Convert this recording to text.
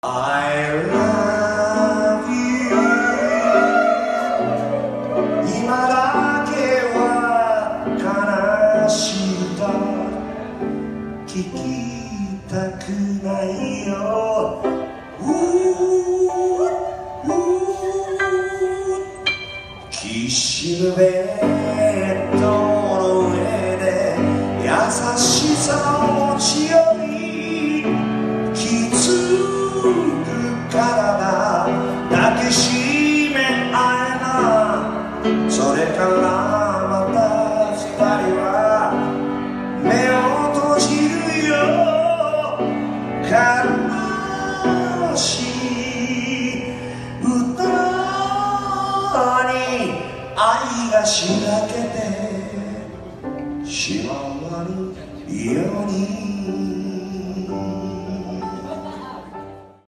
I love you. 今だけは悲しい歌聞きたくないよ。きしむベッドの上で優しさ抱きしめ合えなそれからまた二人は目を閉じるよ。悲しい歌に愛がしらけてしまわぬように。